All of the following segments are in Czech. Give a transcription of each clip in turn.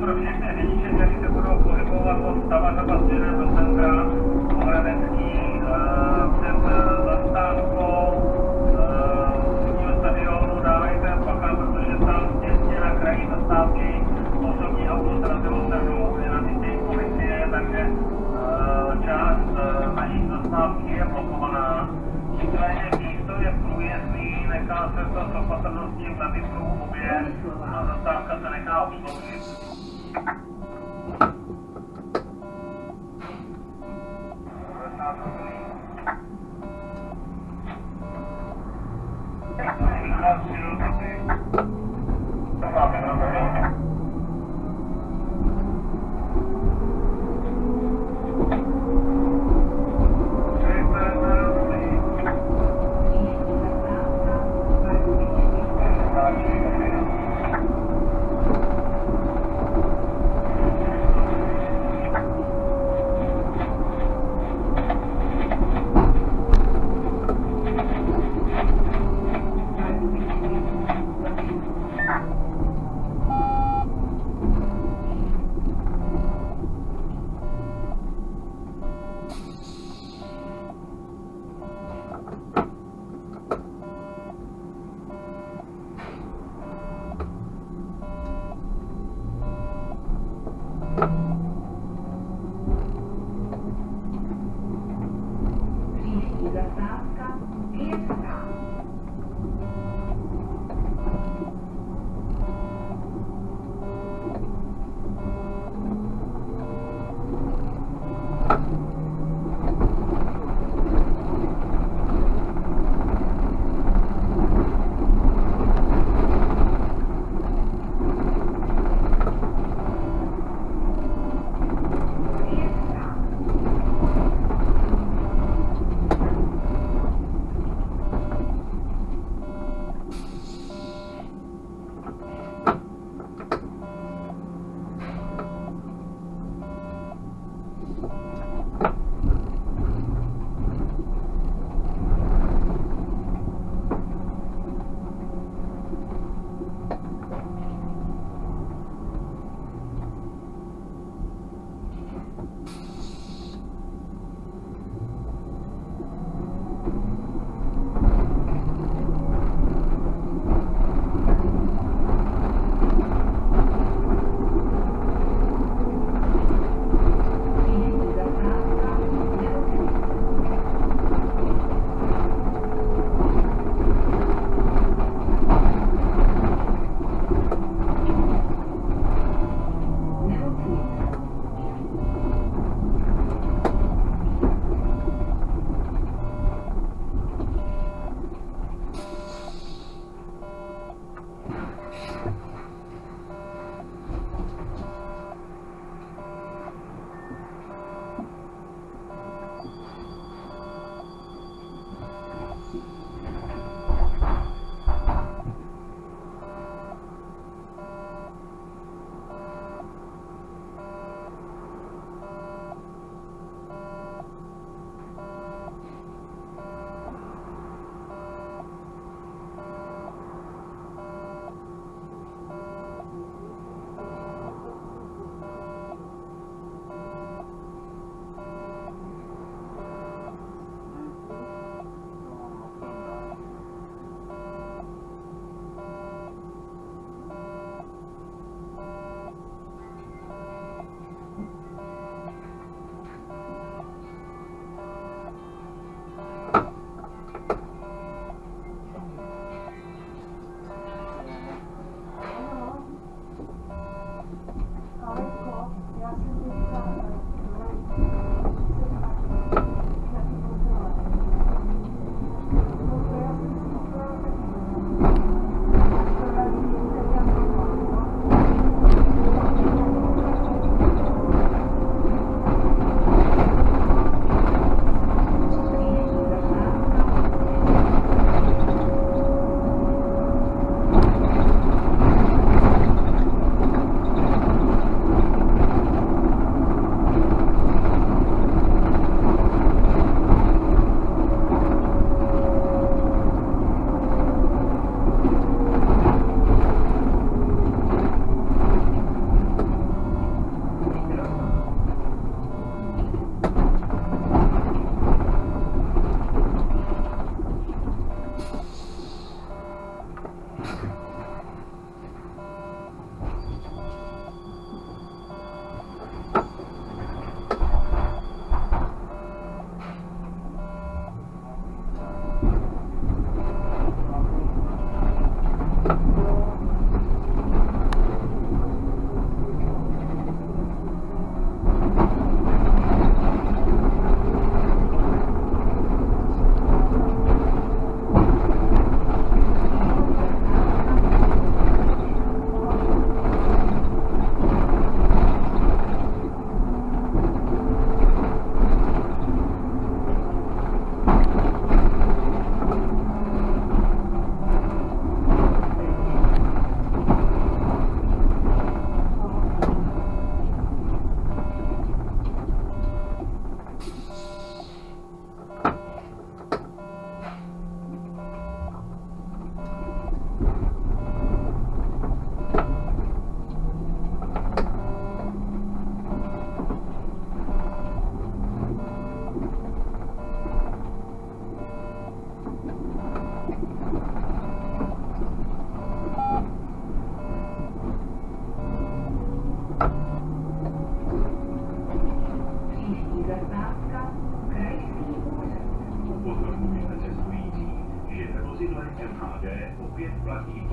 pro všechny řidiče, kteří se budou pohybovat od Stavařova směrem do centra, Ohradecký, před zastávkou úvodního stadionu, dávejte bacha, protože tam těsně na kraji zastávky osobní auto srazilo stranu, je na místě policie, takže část naší zastávky je blokovaná. Nicméně místo je průjezdný, nechá se to s opatrností nabídkou stop coming out.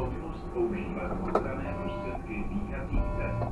Povinnost používat ochranné prostředky dýchacích cest.